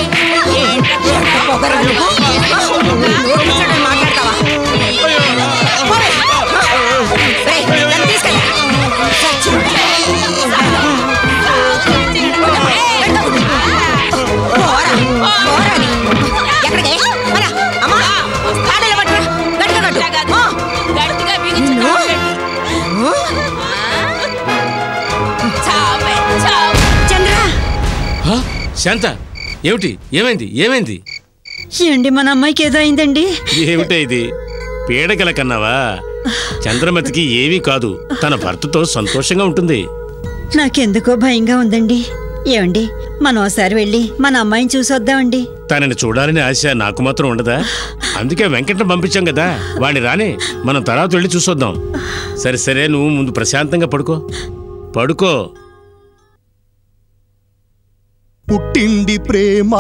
శాంత ఏమిటి? ఏమైంది? ఏమైంది? ఏంటి మన అమ్మాయికి ఏదో అయిందండి ఏమిటే ఇది? పీడకల కన్నావా? చంద్రమతికి ఏమీ కాదు. తన భర్తతో సంతోషంగా ఉంటుంది. నాకెందుకో భయంగా ఉందండి. ఏమండి మనం ఒకసారి వెళ్ళి మన అమ్మాయిని చూసొద్దామండి. తనని చూడాలని ఆశ నాకు మాత్రం ఉండదా? అందుకే వెంకటను పంపించాం కదా. వాడిని రానే మనం తర్వాత వెళ్ళి చూసొద్దాం. సరే సరే నువ్వు ముందు ప్రశాంతంగా పడుకో. పడుకో. పుట్టింది ప్రేమ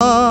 Ah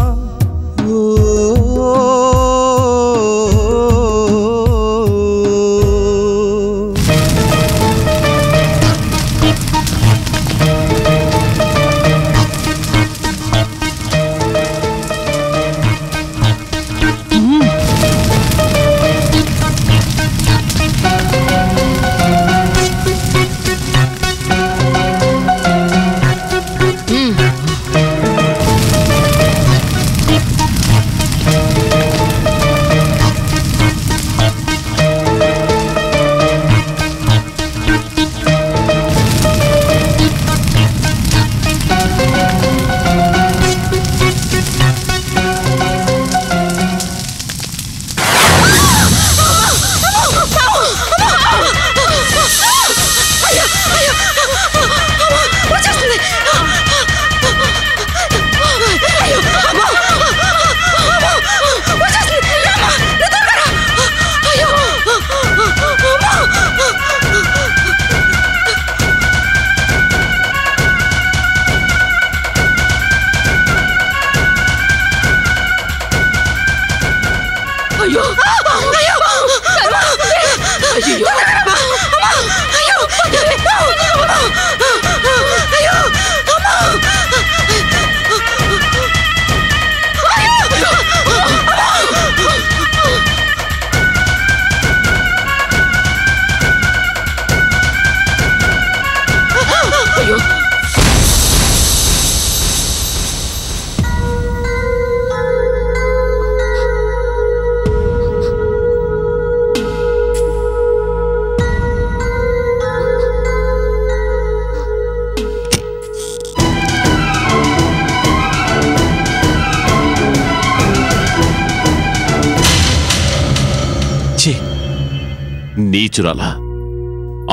నీచురాలా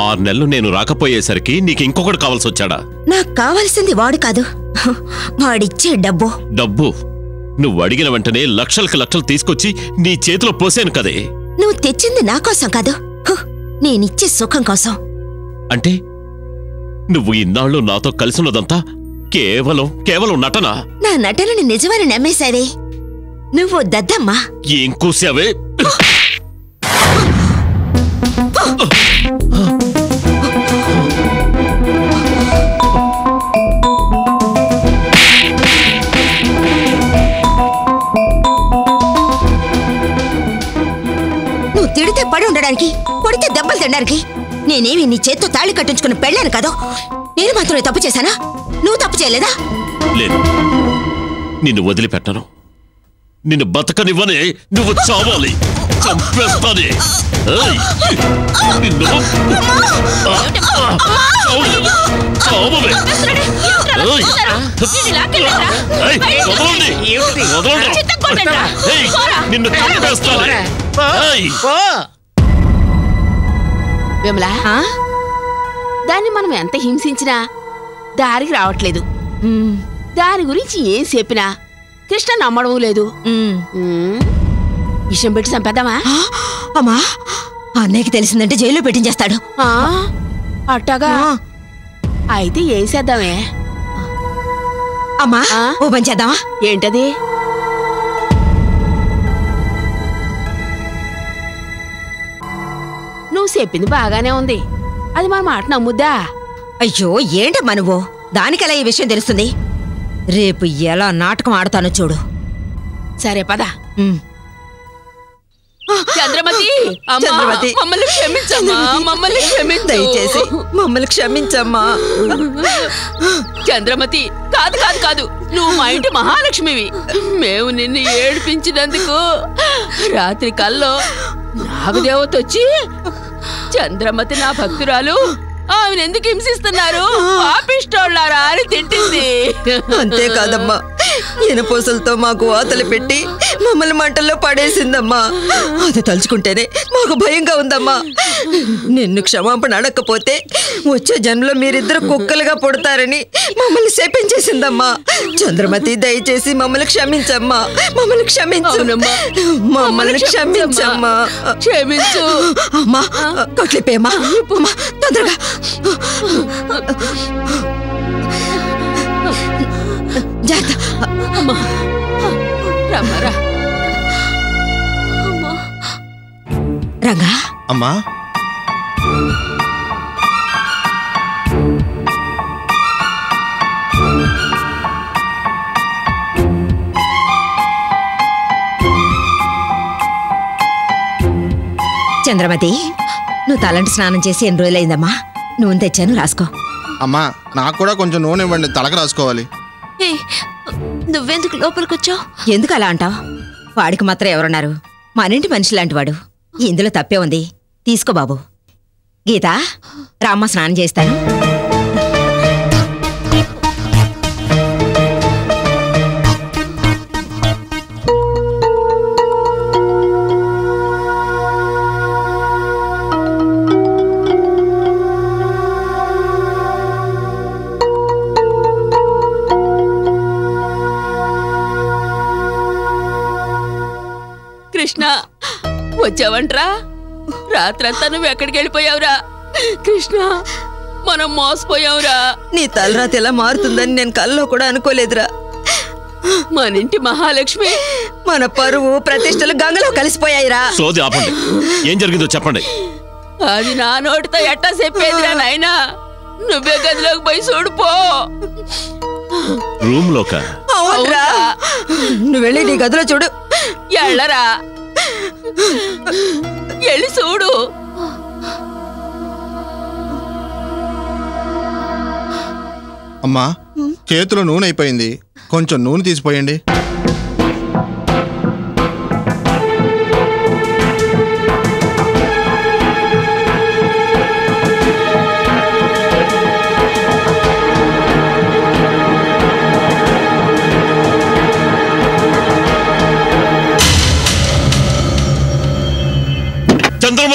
ఆరు నెలలు నేను రాకపోయేసరికి నీకు ఇంకొకటి కావాల్సి వచ్చాడా నాకు కావాల్సింది వాడు కాదు. వాడిచ్చే డబ్బు. డబ్బు? నువ్వు అడిగిన వెంటనే లక్షలకు లక్షలు తీసుకొచ్చి నీ చేతిలో పోసాను కదే. నువ్వు తెచ్చింది నా కోసం కాదు. నేనిచ్చే సుఖం కోసం. అంటే? నువ్వు ఇన్నాళ్ళు నాతో కలిసినదంతా కేవలం కేవలం నటన? నా నటనని నిజమని నమ్మేశావే. నువ్వు దద్దమ్మా. ఏం కూసావే? నువ్వు తిడితే పడి ఉండడానికి కొడితే దెబ్బలు తినడానికి. నేనేమి నీ చేత్తో తాళి కట్టించుకుని పెళ్ళాను కదా? నేను మాత్రమే తప్పు చేశానా? నువ్వు తప్పు చేయలేదా? లేదు. నిన్ను వదిలిపెట్టను. నిన్ను బతకనివ్వని నువ్వు చావాలి. చంపేస్తానే ఏయ్! నిన్ను చంపేస్తాను! విమలా దాన్ని మనం ఎంత హింసించినా దారికి రావట్లేదు. దాని గురించి ఏం చెప్పినా కృష్ణ నమ్మడం లేదు. విషయం పెట్టి చంపేద్దామా అమ్మా అన్నయ్యకి తెలిసిందంటే జైల్లో పెట్టించేస్తాడు. అట్టాగా? అయితే ఏం చేద్దామే అమ్మా ఓ పని చేద్దామా? ఏంటది? నువ్వు చెప్పింది బాగానే ఉంది. అది మన మాట నమ్ముద్దా? అయ్యో ఏంటమ్మా నువ్వు? దానికెలా ఈ విషయం తెలుస్తుంది? రేపు ఎలా నాటకం ఆడతానో చూడు. సరే పద. చంద్రమతి చంద్రమతి. మమ్మల్ని క్షమించమ్మా మమ్మల్ని క్షమించు. దయచేసి మమ్మల్ని క్షమించమ్మా. చంద్రమతి కాదు కాదు కాదు. నువ్వు మా ఇంటి మహాలక్ష్మివి. మేము నిన్ను ఏడిపించినందుకు రాత్రి కల్లో నాగదేవత వచ్చి చంద్రమతి నా భక్తురాలు ఆమెను ఎందుకు హింసిస్తున్నారు? పాపిష్టోళ్ళారా అని తిట్టింది అంతేకాదమ్మా. ఇనపూసలతో మాకు వాతలు పెట్టి మమ్మల్ని మంటల్లో పడేసిందమ్మా. అది తలుచుకుంటేనే మాకు భయంగా ఉందమ్మా. నిన్ను క్షమాపణ అడగకపోతే వచ్చే జన్మలో మీరిద్దరు కుక్కలుగా పుడతారని మమ్మల్ని శపించేసిందమ్మా. చంద్రమతి దయచేసి మమ్మల్ని క్షమించమ్మా. మమ్మల్ని క్షమించు. అవునమ్మా. మమ్మల్ని క్షమించమ్మా. క్షమించు. అమ్మా కొట్లిపేమ్మా అమ్మా తొందరగా. జాగ్రత్త. అమ్మా. రమ్మరా రంగా. అమ్మా. చంద్రమతి నువ్వు తలంటి స్నానం చేసి ఎన్ని రోజులైందమ్మా? నూనె తెచ్చాను రాసుకో. అమ్మా నాకు కూడా కొంచెం నూనె ఇవ్వండి తలకు రాసుకోవాలి. ఏ నువ్వెందుకు లోపలికొచ్చావు? ఎందుకు అలా అంటావు? వాడికి మాత్రం ఎవరున్నారు? మనింటి మనిషి లాంటి వాడు. ఇందులో తప్పే ఉంది. తీసుకో బాబు. గీత రామ్మ స్నానం చేస్తాను. వచ్చావంట్రా? రాత్రంతా నువ్వు ఎక్కడికి వెళ్ళిపోయావురా? కృష్ణ మనం మోసపోయావురా. నీ తలరాత ఎలా మారుతుందని నేను కల్లో కూడా అనుకోలేదురా. మన ఇంటి మహాలక్ష్మి. మన పరువు ప్రతిష్టలు గంగలో కలిసిపోయాయిరా. సోది ఆపండి. ఏం జరిగిందో చెప్పండి. అది నా నోటితో ఎట్టా చెప్పేదిరా నాయనా? నువ్వే గదిలోకి పోయి చూడుపో రూమ్ లోక నువ్వు వెళ్ళి నీ గదిలో చూడు. ఎళ్ళరా వెళ్ళి చూడు. అమ్మా చేతిలో నూనె అయిపోయింది. కొంచెం నూనె తీసిపోయండి.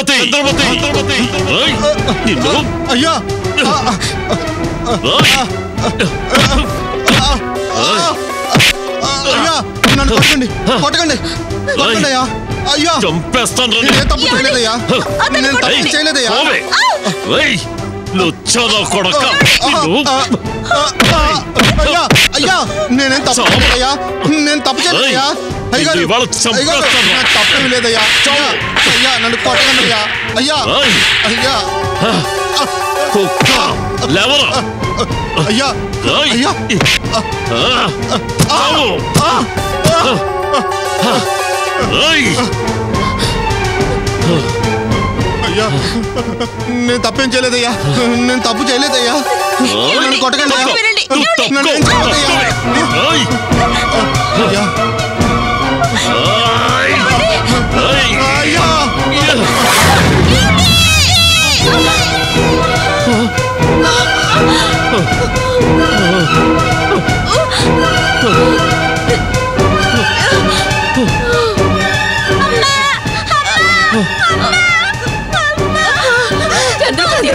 చంద్రమతి చంద్రమతి నిన్ను అయ్యా అయ్యా నన్ను కొట్టకండి కొట్టకండి కొట్టకండి అయ్యా అయ్యా చంపేస్తాను నేను తప్పు చేయలేదయ్యా నేను తప్పు చేయలేదయ్యా లుచ్చనా కొడక అయ్యా అయ్యా నేనేం తప్పు. చేయలేదయ్యా నేను తప్పు చేయలేదయ్యా ఇవాళ చంపేస్తాను. తప్పేమీ లేదయ్యా. అయ్యా అయ్యా నన్ను కొట్టకండి అయ్యా అయ్యా. లేవరా. అయ్యా అయ్యా. అయ్యా నేను తప్పేం చేయలేదయ్యా. నేను తప్పు చేయలేదయ్యా. నన్ను కొట్టకండి అయ్యా. నువ్వు తప్పుకో, నన్ను ఏం చేయలేదయ్యా. ఏయ్, అయ్యా ఏయ్, ఏయ్. అయ్యా చంద్రమతి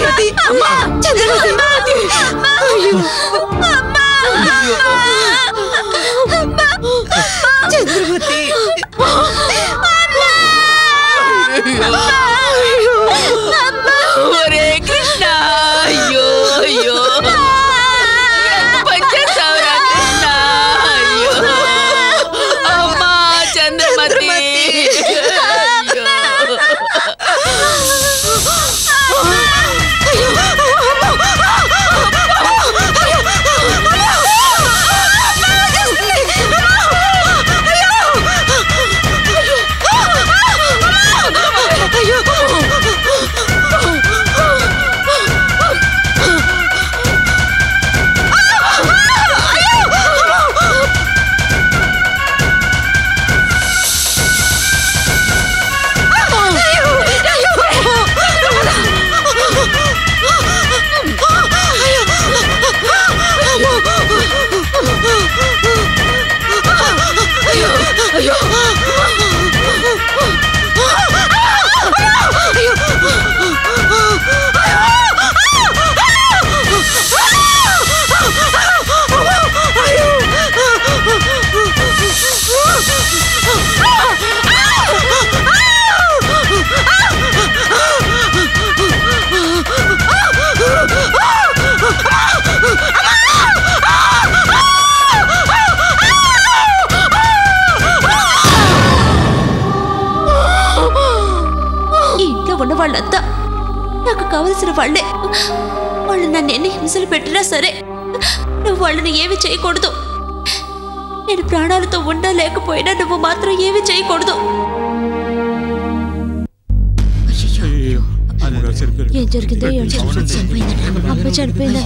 చనిపోయిందా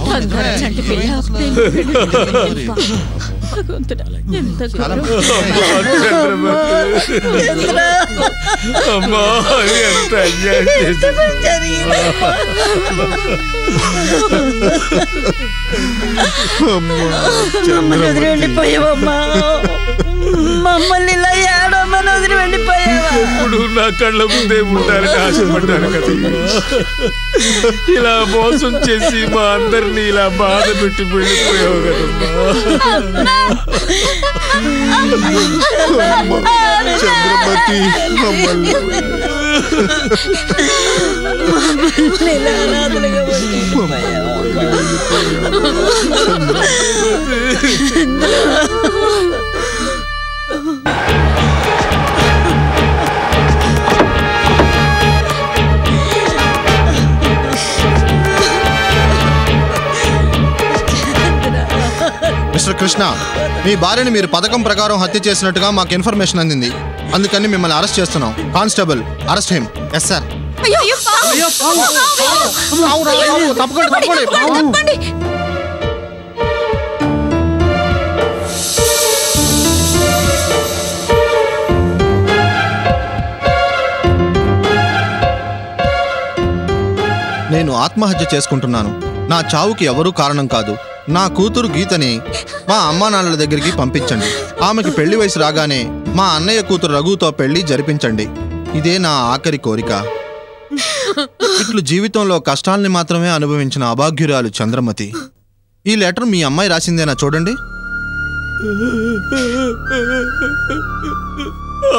ఎంత. మమ్మల్ని వదిలి వెళ్ళిపోయావమ్మా. మమ్మల్ని ఇలా ఏడమ్మని వదిలి వెళ్ళిపోయావా. ఎప్పుడు నా కళ్ళ ముందే ఉంటారని ఆశపడ్డాను కదా. ఇలా మోసం చేసి మా అందరినీ ఇలా బాధ పెట్టి వెళ్ళిపోయావు కదమ్మా చంద్రమతి మమ్మల్ని. మిస్టర్ కృష్ణ మీ భార్యని మీరు పథకం ప్రకారం హత్య చేసినట్టుగా మాకు ఇన్ఫర్మేషన్ అందింది. అందుకని మిమ్మల్ని అరెస్ట్ చేస్తున్నాం. Constable arrest him. Yes sir నేను ఆత్మహత్య చేసుకుంటున్నాను. నా చావుకి ఎవరూ కారణం కాదు. నా కూతురు గీతని మా అమ్మా నాన్నల దగ్గరికి పంపించండి. ఆమెకి పెళ్ళి వయసు రాగానే మా అన్నయ్య కూతురు రఘుతో పెళ్ళి జరిపించండి. ఇదే నా ఆఖరి కోరిక. ఇట్లు జీవితంలో కష్టాల్ని మాత్రమే అనుభవించిన అభాగ్యురాలు చంద్రమతి. ఈ లెటర్ మీ అమ్మాయి రాసిందేనా చూడండి.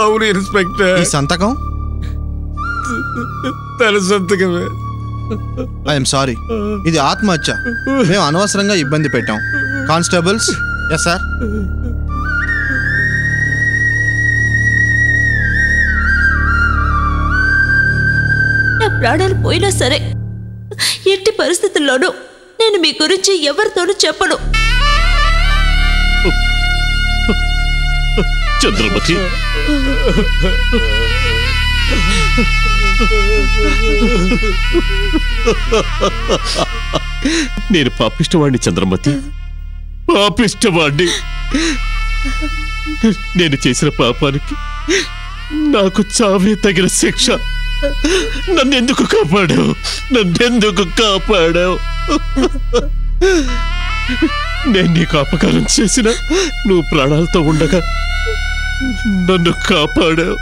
అవును ఇన్స్పెక్టర్. ఈ సంతకం? తన సంతకమే. ఐఎమ్ సారీ ఇది ఆత్మహత్య. మేము అనవసరంగా ఇబ్బంది పెట్టాం. కానిస్టేబుల్స్ ఎస్ సార్ నా ప్రాణాలు పోయినా సరే ఎట్టి పరిస్థితుల్లోనూ నేను మీ గురించి ఎవరితోనూ చెప్పను. చంద్రమతి. నేను పాపిష్టవాణ్ణి చంద్రమతి. పాపిష్టవాణ్ణి. నేను చేసిన పాపానికి నాకు చావే తగిన శిక్ష. నన్నెందుకు కాపాడావు? నన్నెందుకు కాపాడావు? నేను నీకు అపకారం చేసిన నువ్వు ప్రాణాలతో ఉండగా నన్ను కాపాడావు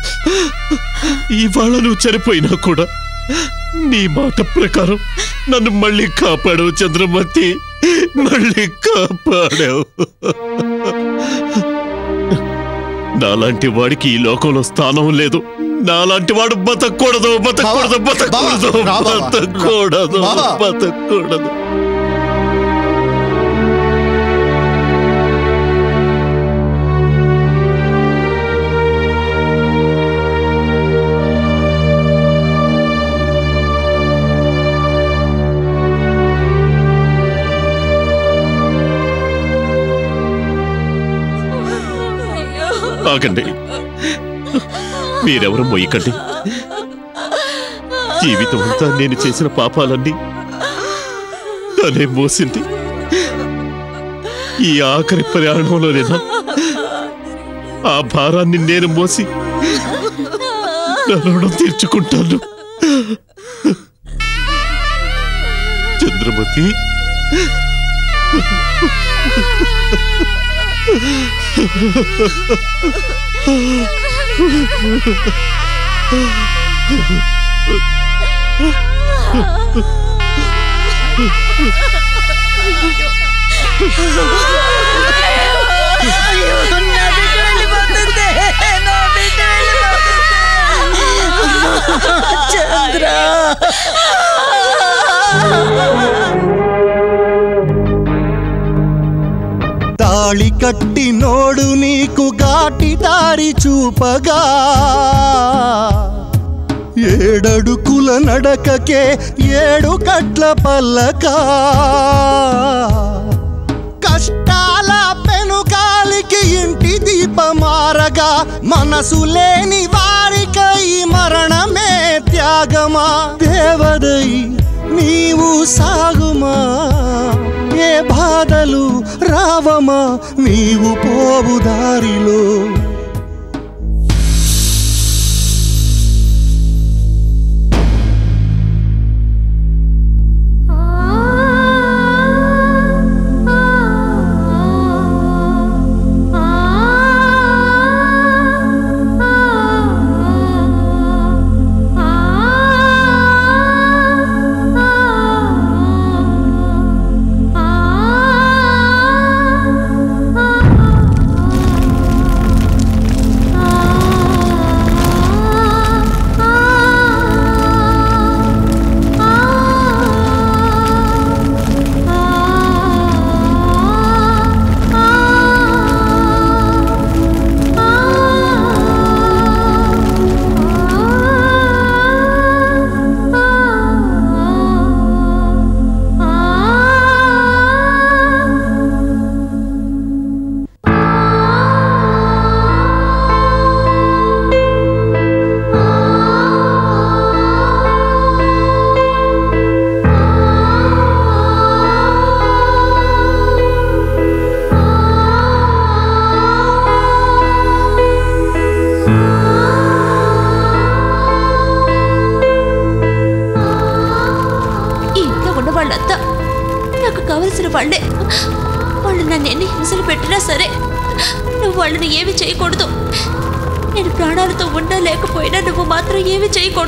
ఇవాళ నువ్వు చనిపోయినా కూడా నీ మాట ప్రకారం నన్ను మళ్ళీ కాపాడావు చంద్రమతి మళ్ళీ కాపాడావు నాలాంటి వాడికి ఈ లోకంలో స్థానం లేదు నాలాంటి వాడు బతకూడదు బతకూడదు బతకూడదు. బతకూడదు. బతకూడదు ఆగండి. మీరెవరు మొయ్యకండి. జీవితం అంతా నేను చేసిన పాపాలన్నీ తనే మోసింది. ఈ ఆఖరి ప్రయాణంలోనేనా ఆ భారాన్ని నేను మోసి నా రుణం తీర్చుకుంటాను. చంద్రమతి. चंद्रा। తాళి కట్టి నోడు నీకు గాటి దారి చూపగా. ఏడడుకుల నడకకే ఏడు కట్ల పల్లక. కష్టాల పెనుగాలికి ఇంటి దీపమారగా మనసు లేని వారికై మరణమే త్యాగమా. దేవదై నీవు సాగుమా? ఏ బాధలు రావమా? నీవు పోవు దారిలో.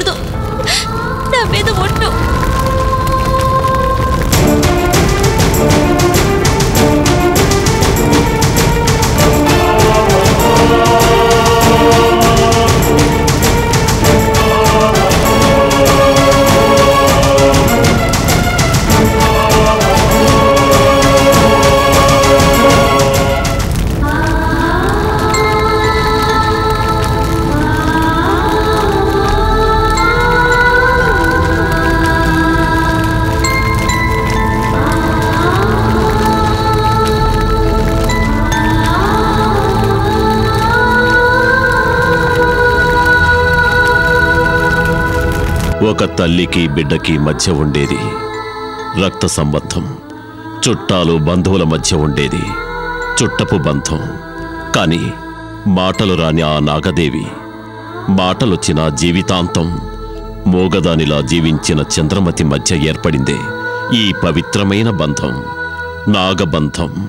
నేను ప్రాణాలతో ఒక తల్లికి బిడ్డకి మధ్య ఉండేది. రక్త సంబంధం చుట్టాలు బంధువుల మధ్య ఉండేది. చుట్టపు బంధం. కానీ మాటలు రాని ఆ నాగదేవి మాటలొచ్చిన జీవితాంతం మోగదానిలా జీవించిన చంద్రమతి మధ్య ఏర్పడిందే ఈ పవిత్రమైన బంధం నాగబంధం.